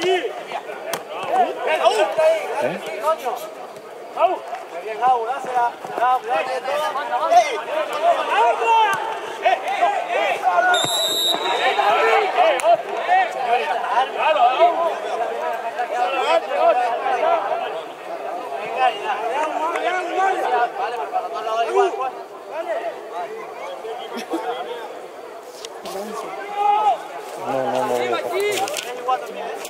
No, no, no. no.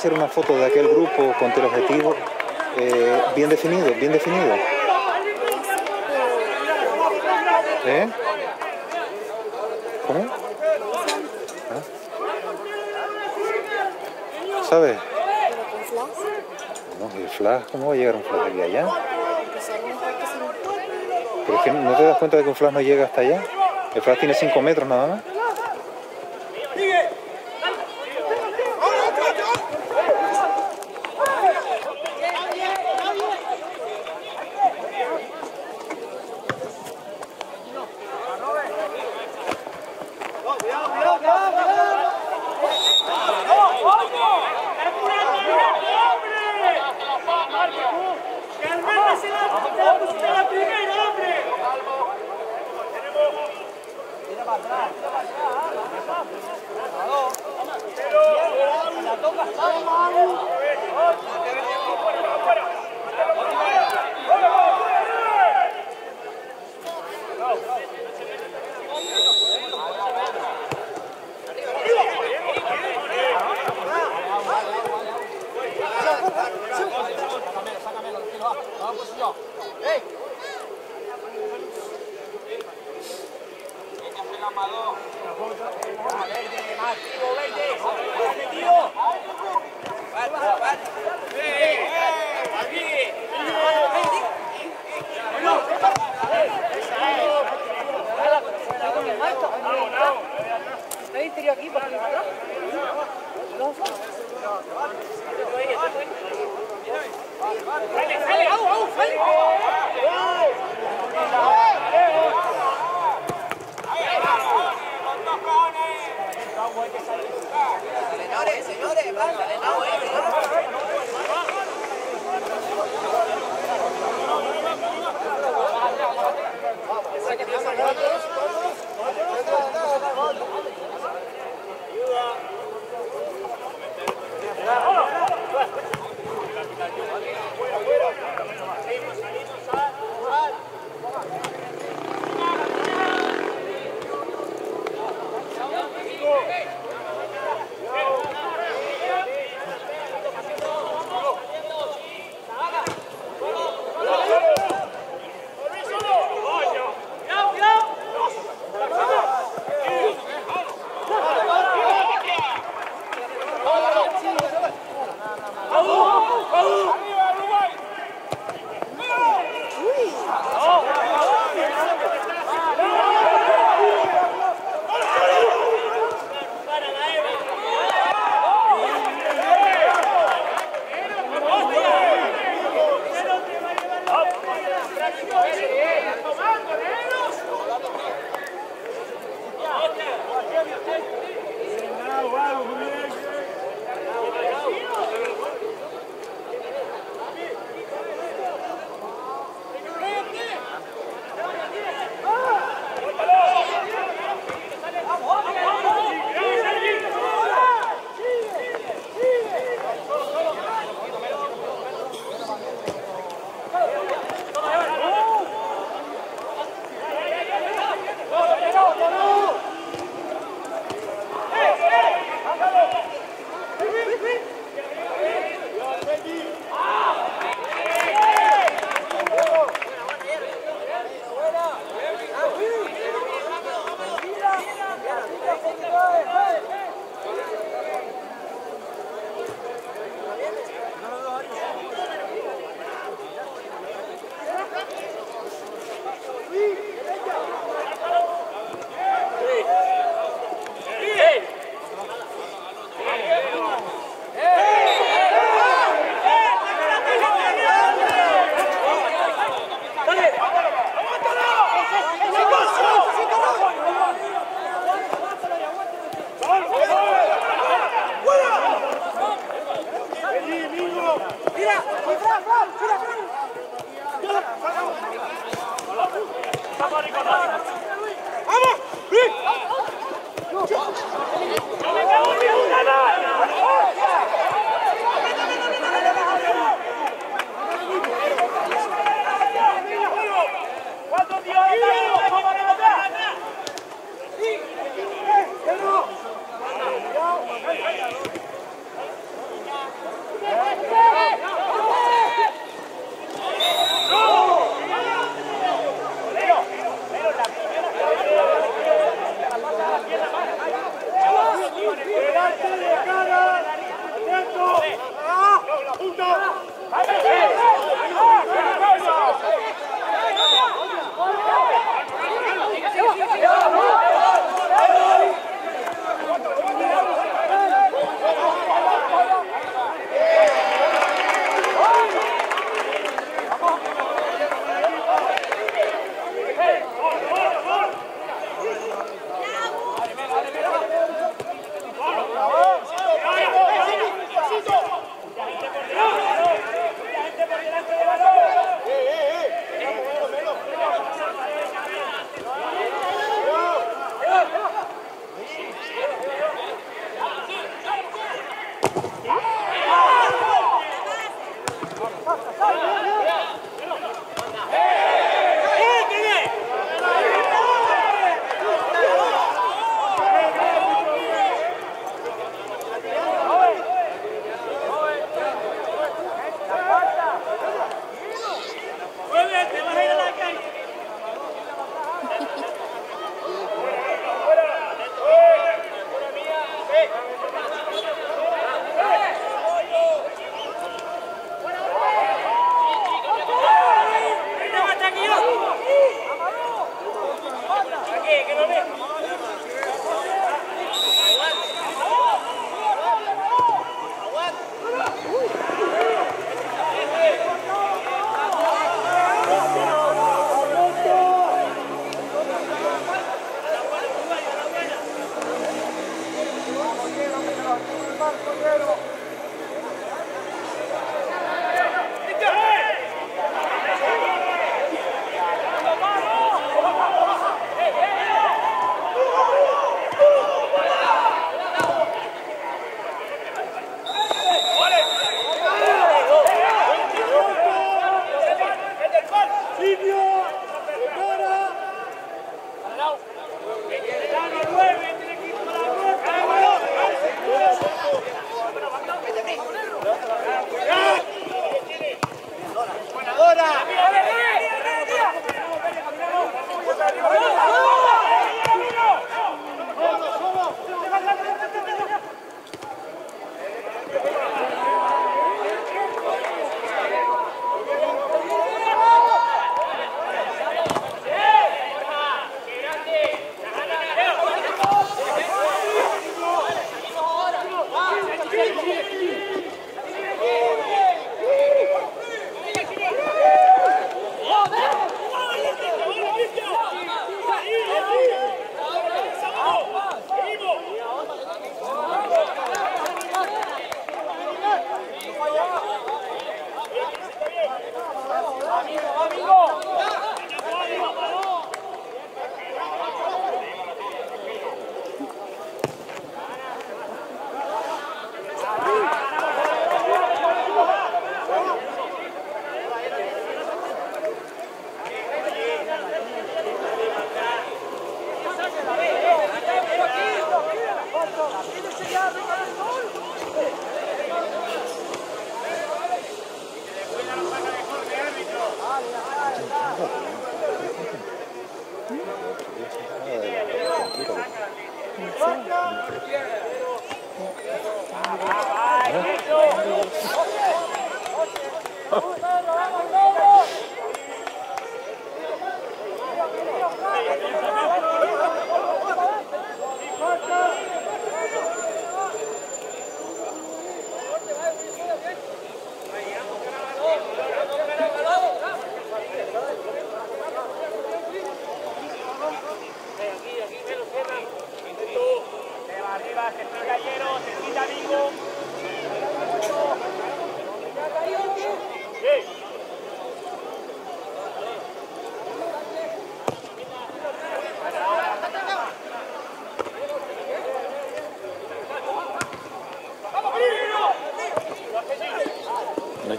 hacer una foto de aquel grupo con tu objetivo eh, bien definido, bien definido. ¿Eh? ¿Cómo? ¿Ah? ¿Sabes? No, ¿y el flash? ¿Cómo va a llegar un flash aquí allá? Pero es no te das cuenta de que un flash no llega hasta allá. El flash tiene 5 metros nada más.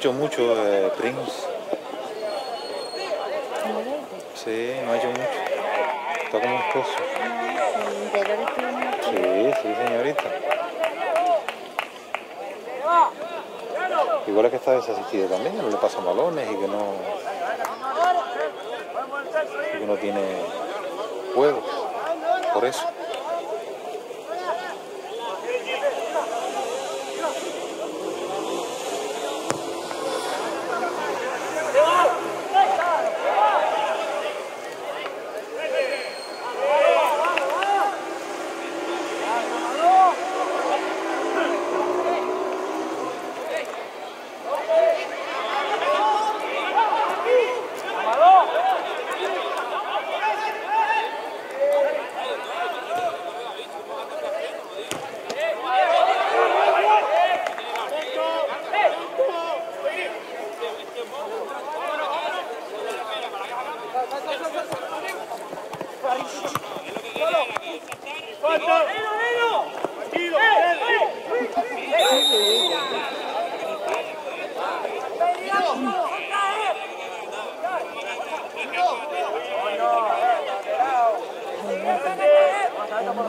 Hecho mucho eh, Prince. Sí, no ha hecho mucho. Está como muy Sí, sí, señorita. Igual es que está desasistido también, no le pasa balones y que no, y que no tiene juego. Por eso.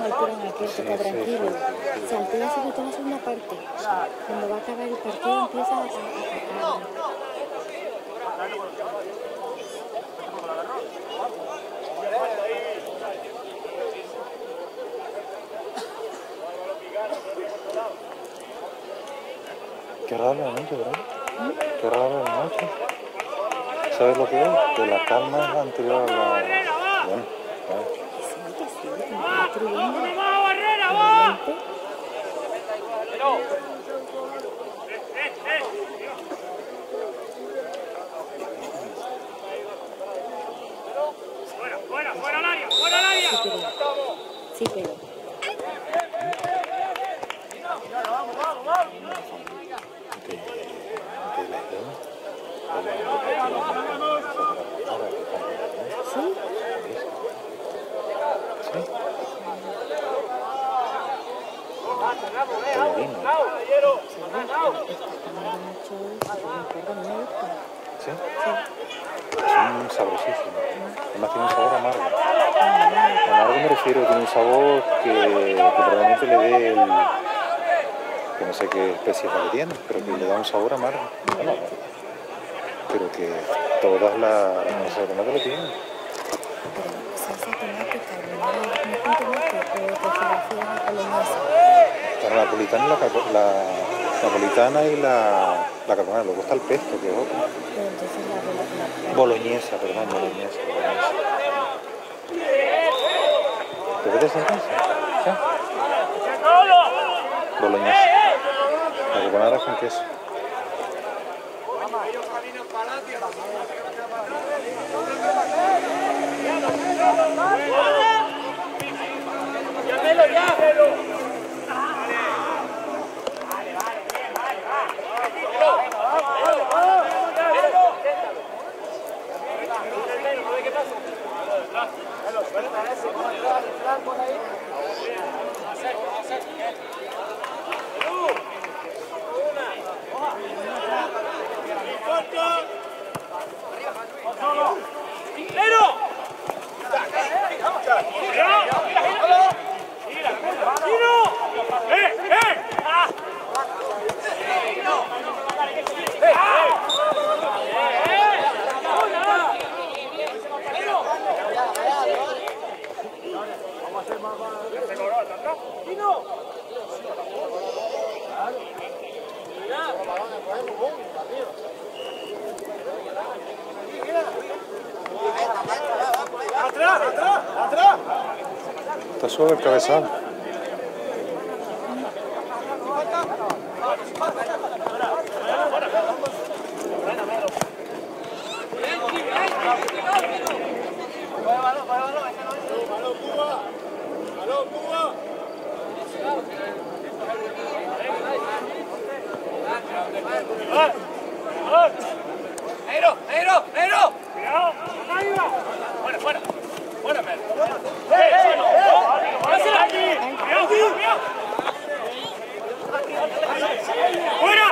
Vamos al tiro en aquel, está tranquilo. Saltea así que toda la segunda parte. Cuando va a acabar el partido empieza a atacar. Qué raro la noche, ¿verdad? Qué raro la noche. ¿Sabes lo que es? Que la calma es anterior a la... Bueno, claro. Sí, que sí. escribiendo ¡Vamos, Barrera, va! mente. ¡Eh, eh! ¡Fuera, fuera, área! ¡Fuera! Sí, pero las dos, o la- ahora que pongo, Sí, ¿sí? Todo bien, ¿no? sí, está tomando mucho eso, pero me acuerdo, a mí me gusta. ¿Sí? Son sabrosísimos. Además un sabor amargo. Amargo me refiero, tiene un sabor que, que probablemente le dé el... que no sé qué especie es la que tiene, pero que le da un sabor amargo. Bueno, pero que todas las salsas lo tienen. Pero La napolitana y la, la napolitana y la, carbonara, el pesto, que es otro. Pero entonces la boloñesa. Perdón, boloñesa. ¿Te? ¿Sí? Boloñesa. La carbonara con queso. ¡Llámelo ya! ¡Pero! ¡Eh! ¡Eh! ¡Ah! Está suave el cabezal. ¡Negro! ¡Negro! ¡Negro! ¡Cuidado! ¡Ahí va! ¡Fuera, fuera! ¡Fuera, Pedro! ¡Fuera! ¡Fuera!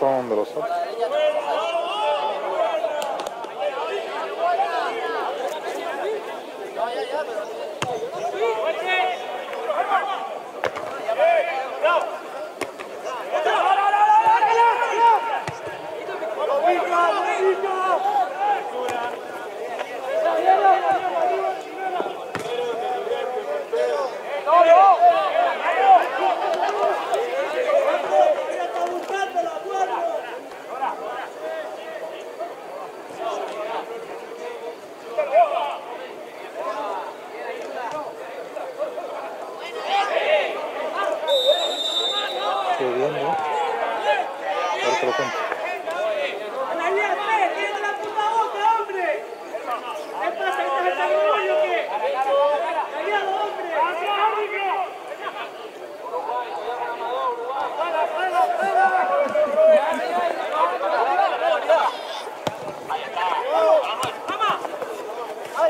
son de los.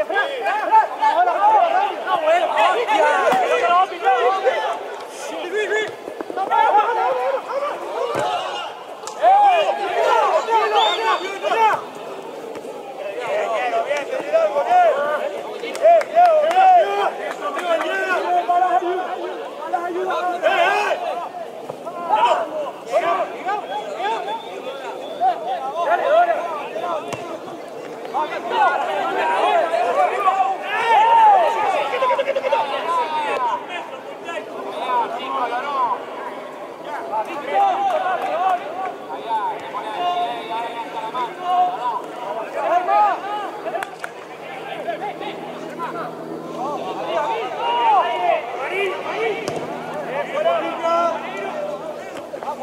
Agora, agora!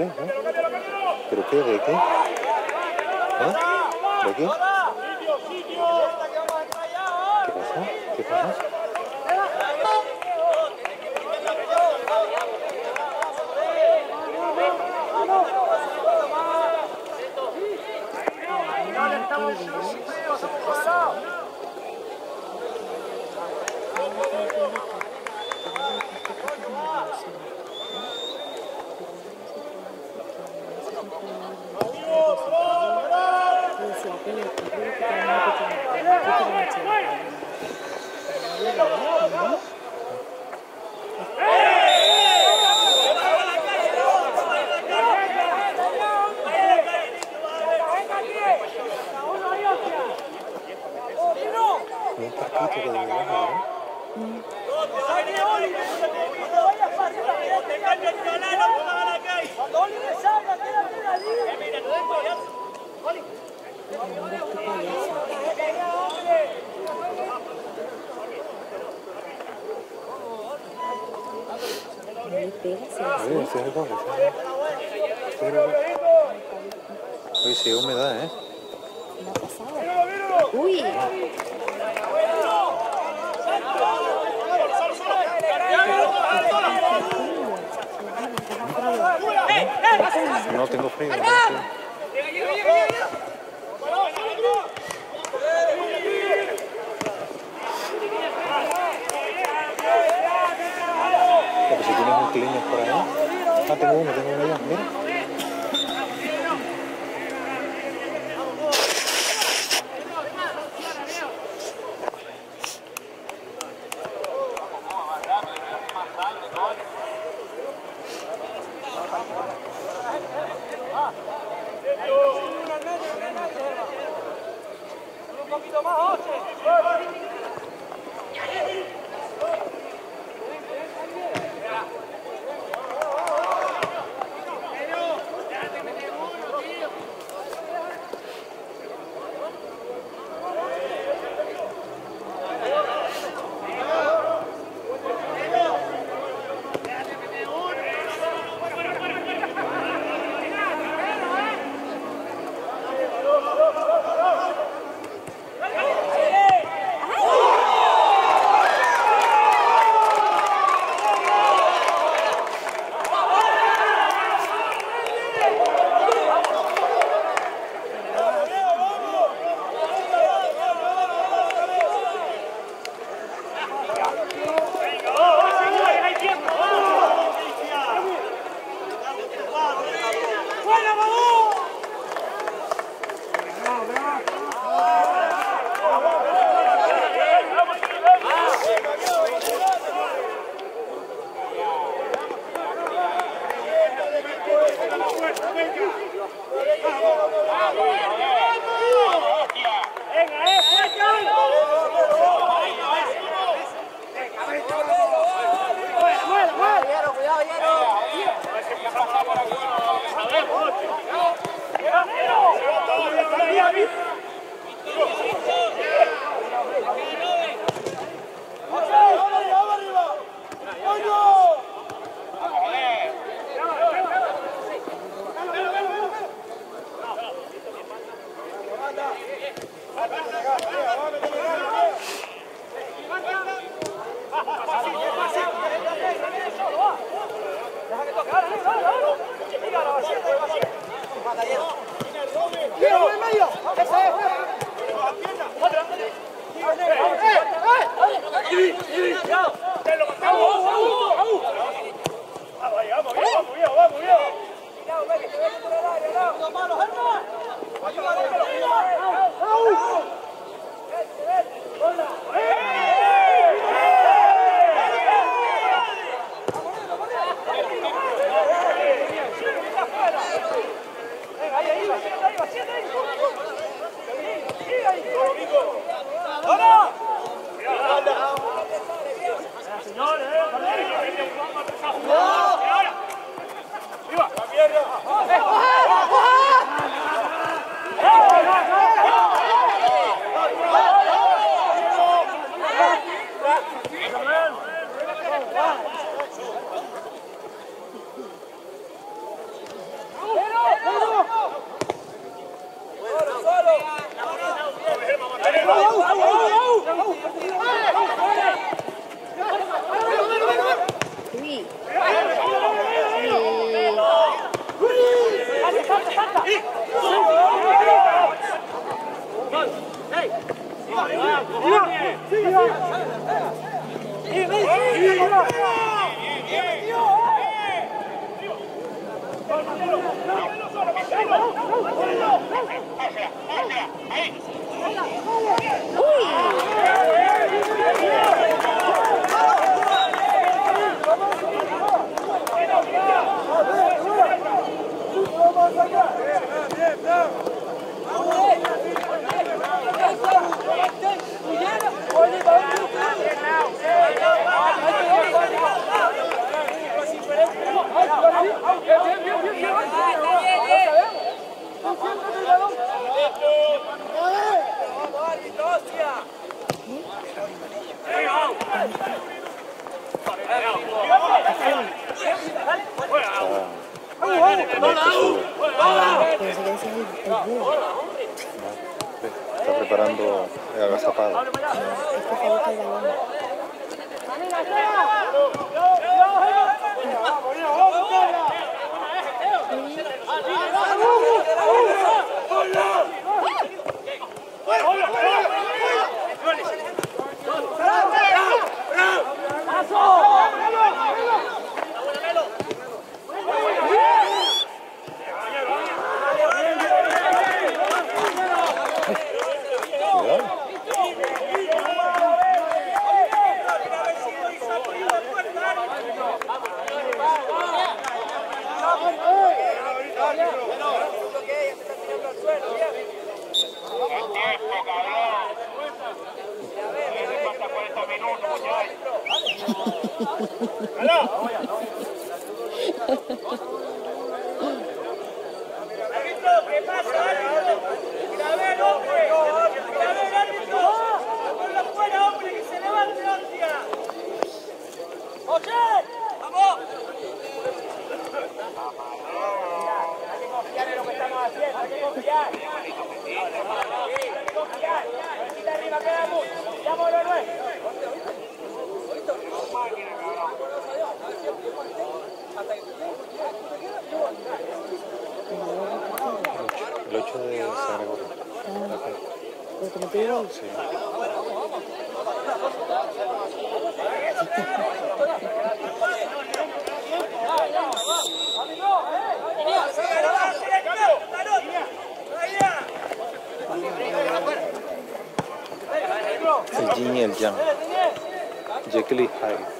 ¿Qué? ¿Qué? ¿Eh? ¿Pero qué? ¿De qué? ¿Eh? ¿De qué? ¿Qué pasa? ¿Qué pasa? Un partido que de verdad, ¿verdad? No le pegas, se Oye, ese es el gol, ese es el gol. Ese es el gol. Oye, sí, humedad, ¿eh? No ha pasado. Uy, No tengo frío. ¿no? Pero Sí. El Jin y el Yang. Jekyll y Hyde.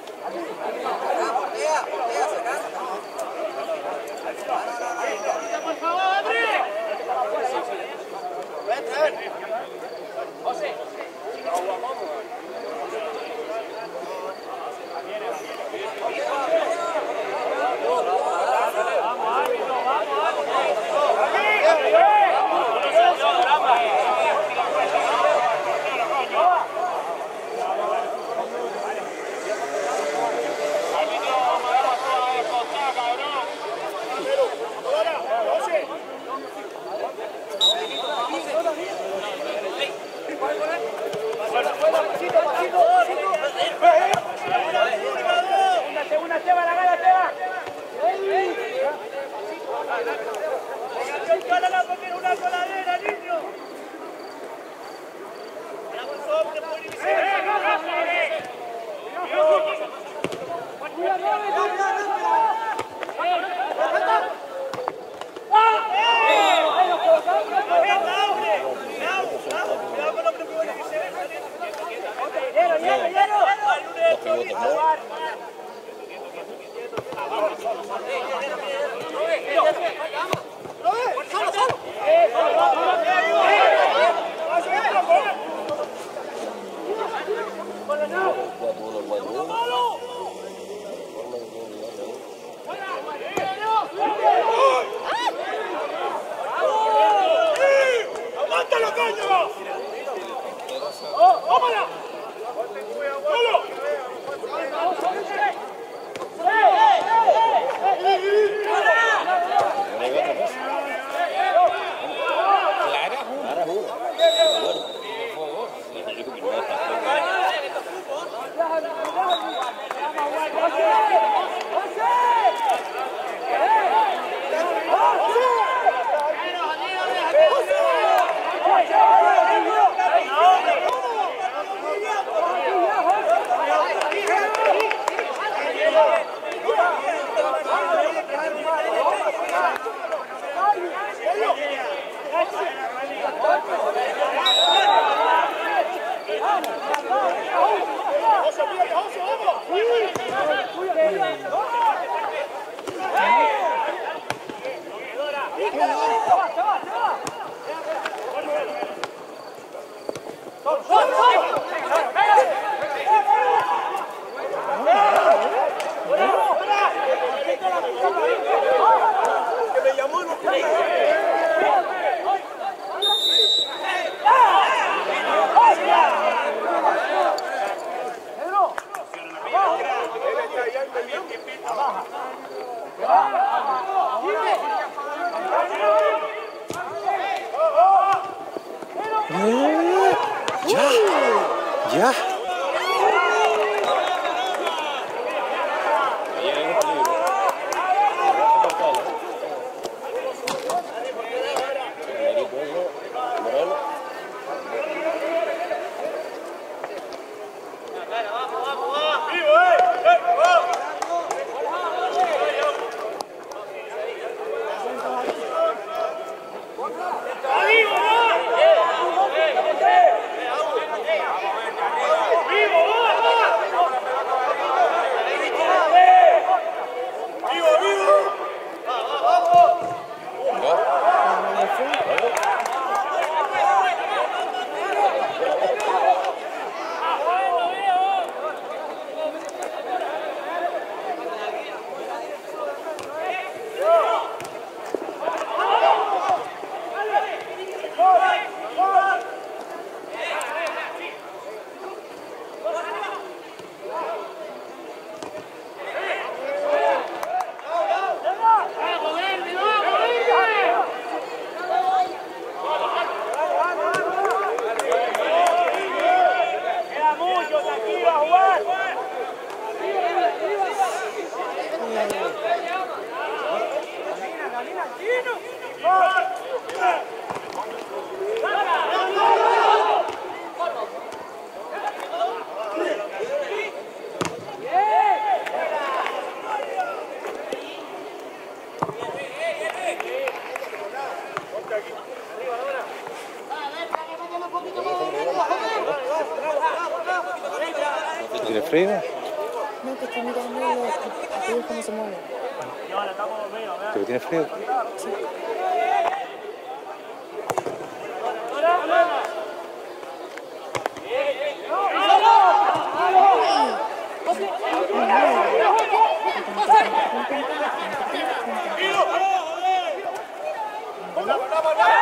¡Vamos!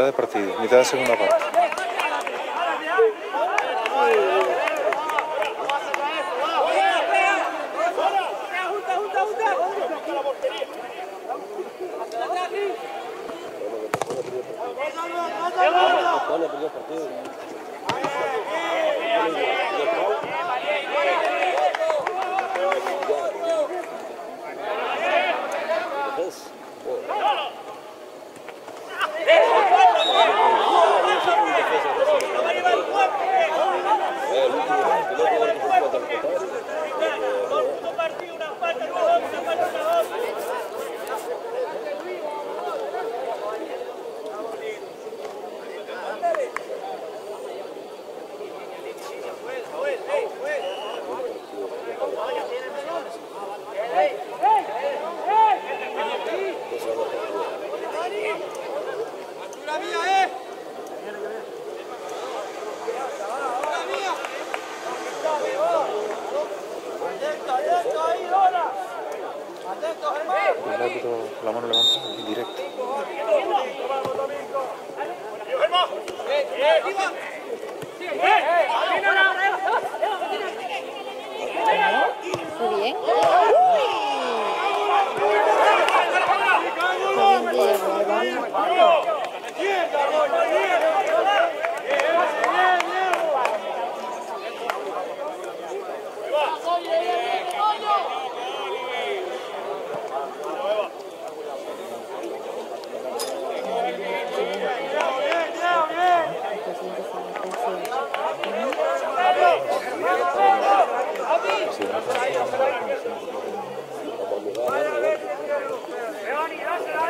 Mitad de partido, mitad de segunda parte. La mano levanta y directo. Fue bien. Leoni, dásela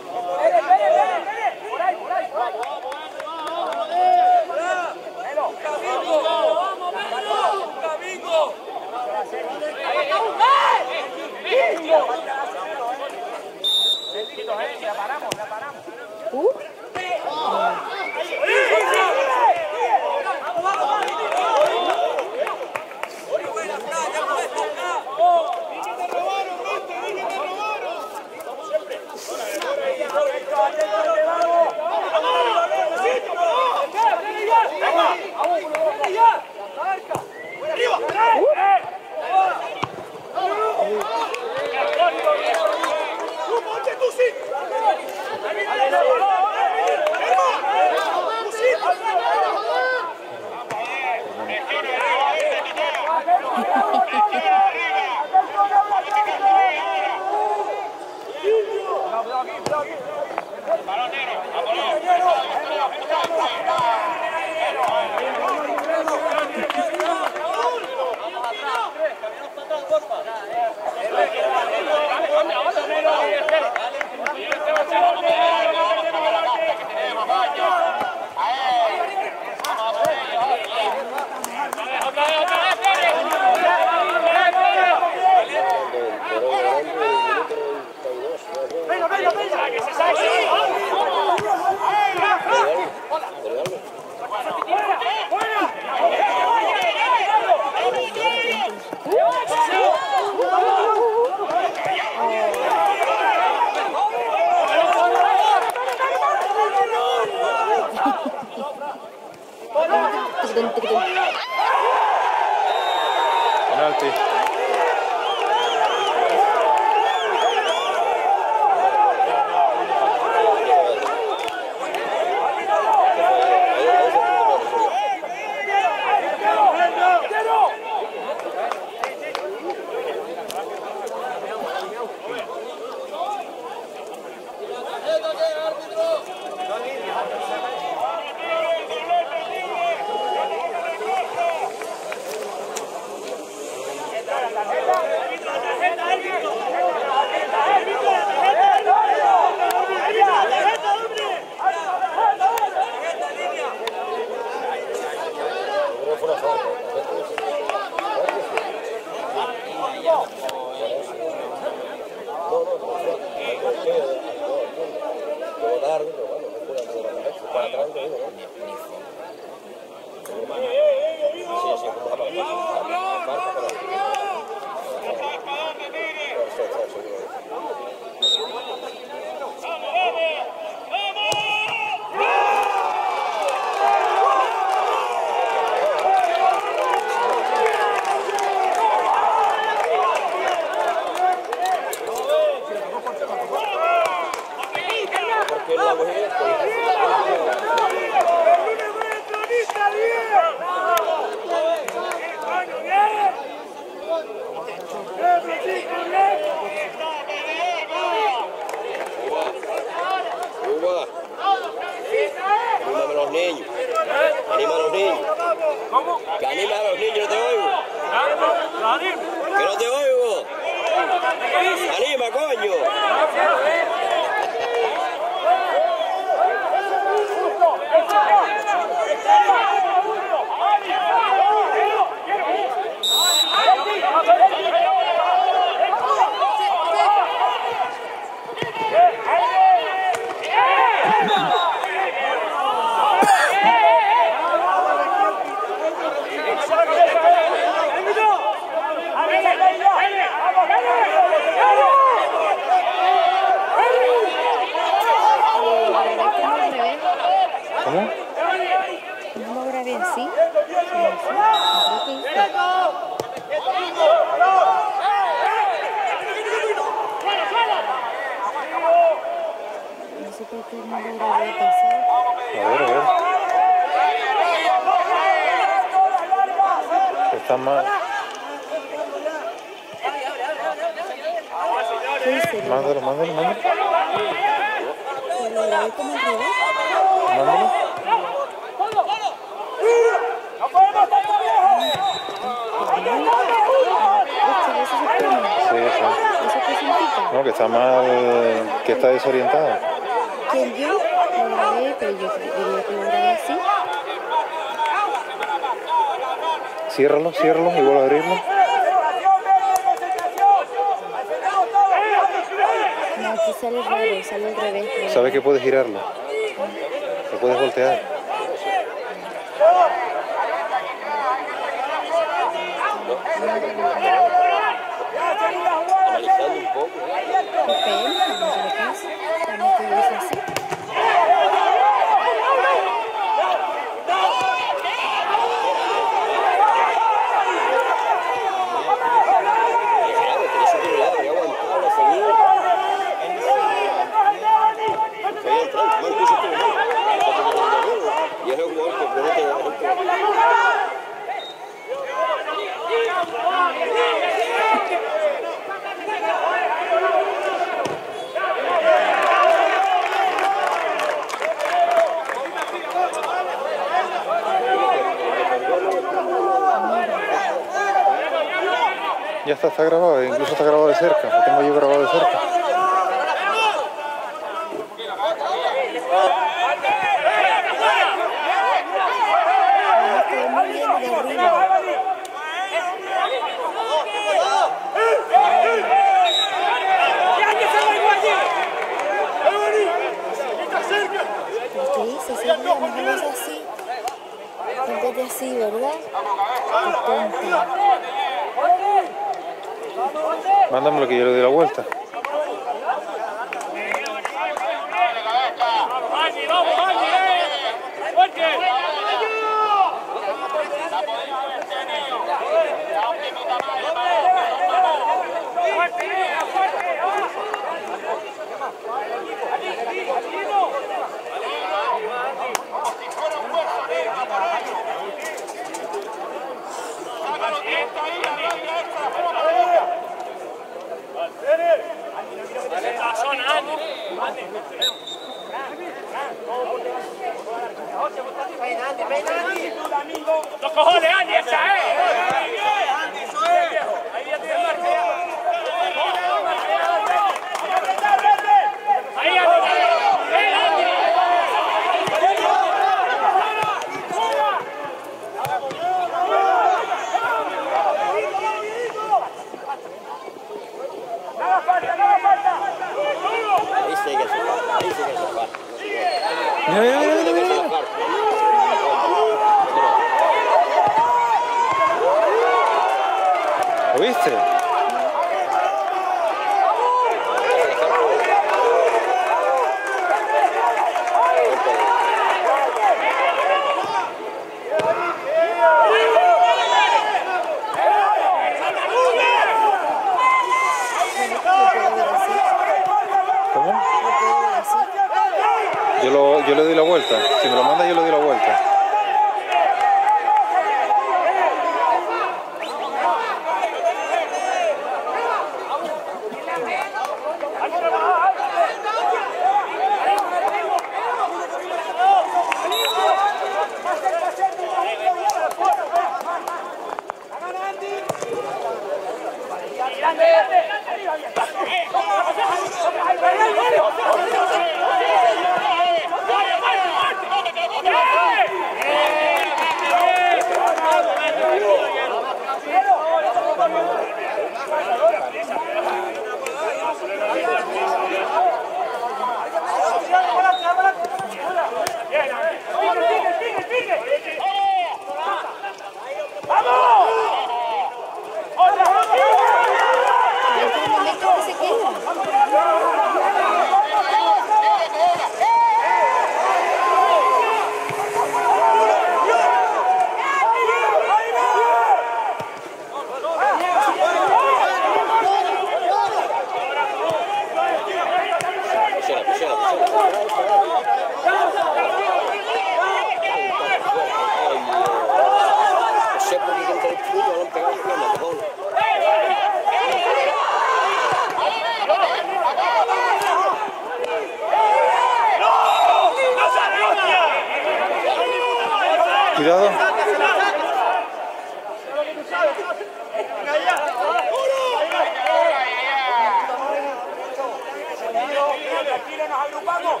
nos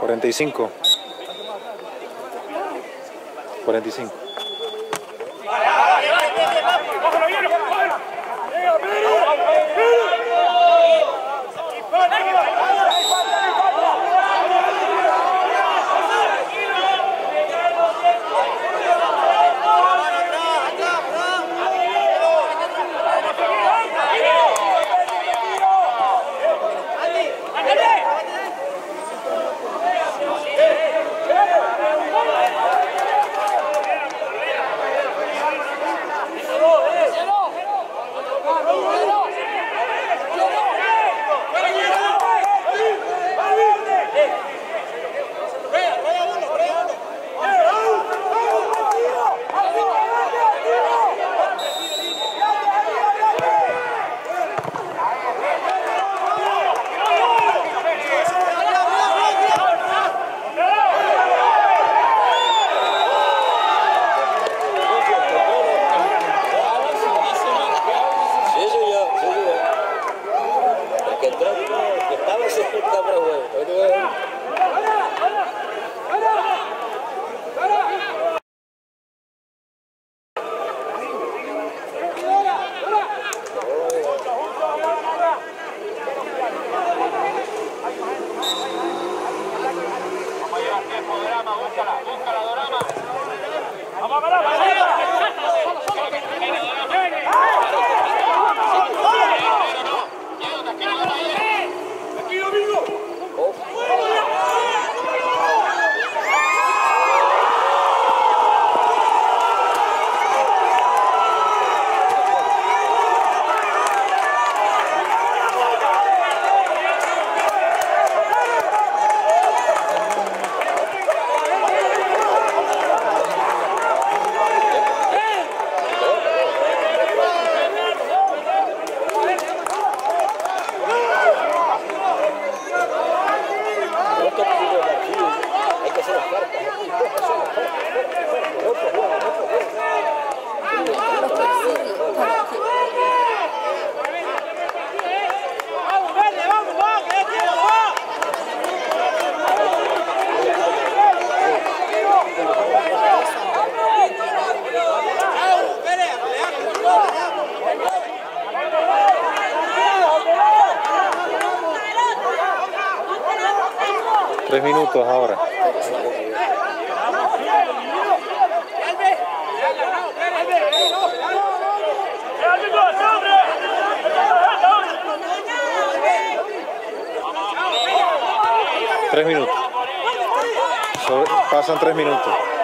45. 45. Tres minutos ahora. Tres minutos. Pasan tres minutos.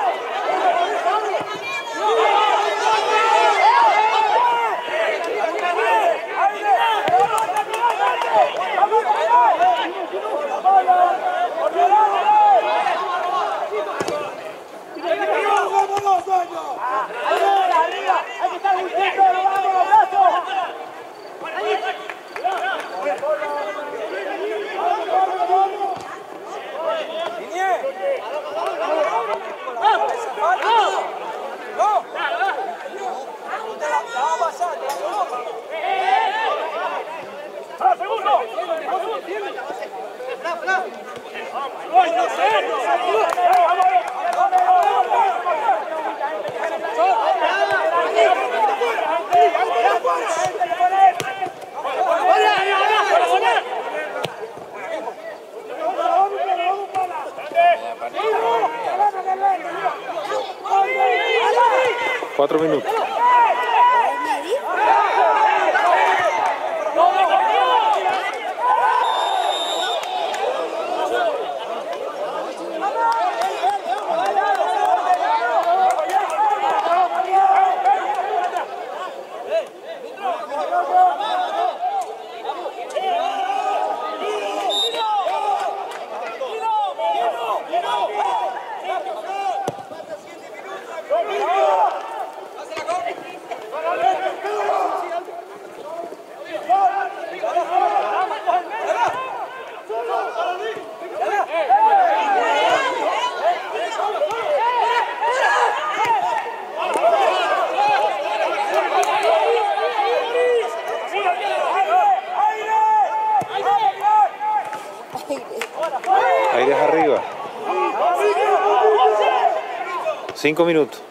Cuatro minutos. Cinco minutos.